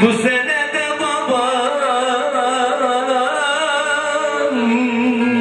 Hussein